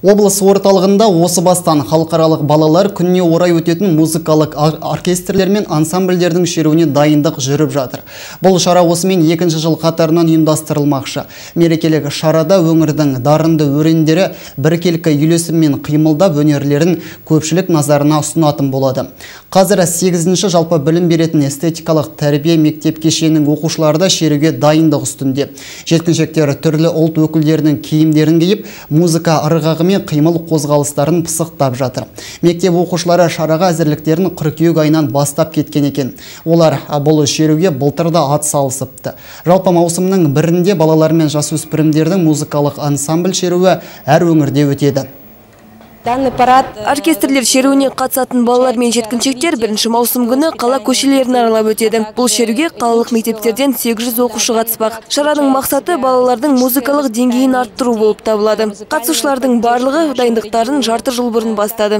Облыс орталығында осы бастан халықаралық балалар күніне орай өтетін музыкалық оркестрлер мен ансамбльдердің шеруіне дайындық жүріп жатыр. Бұл шара осымен екінші жыл қатарынан ұйымдастырылмақшы. Мерекелік шарада өңірдің дарынды өрендері біркелкі үйлесіммен қимылдап өнерлерін көпшілік назарына ұсынатын болады. Қазір 8-ші жалпы білім беретін эстетикалық тәрбие мектеп кешенінің оқушылары да шеруге дайындық үстінде. Жеткіншектер түрлі ұлт өкілдерінің киімдерін киіп, музыка ырғағы мен қимыл қозғалыстарын пысықтап жатыр. Мектеп оқушылары шараға әзірліктерін қыркүйек айынан бастап кеткен екен. Олар бұл шеруге былтырда ат салысыпты. Жалпы маусымның бірінде балалар мен жасөспірімдердің музыкалық ансамбль шеруі әр өңірде өтеді. Парад оркестрлер шеруіне қатысатын балалар мен жеткіншектер бірінші маусым күні қала көшелерін аралап өтеді. Бұл шеруге қалалық мектептерден 800 оқушы қатыспақ. Шараның мақсаты балалардың музыкалық деңгейін арттыру болып табылады. Қатысушылардың барлығы дайындықтарын жарты жыл бұрын бастады.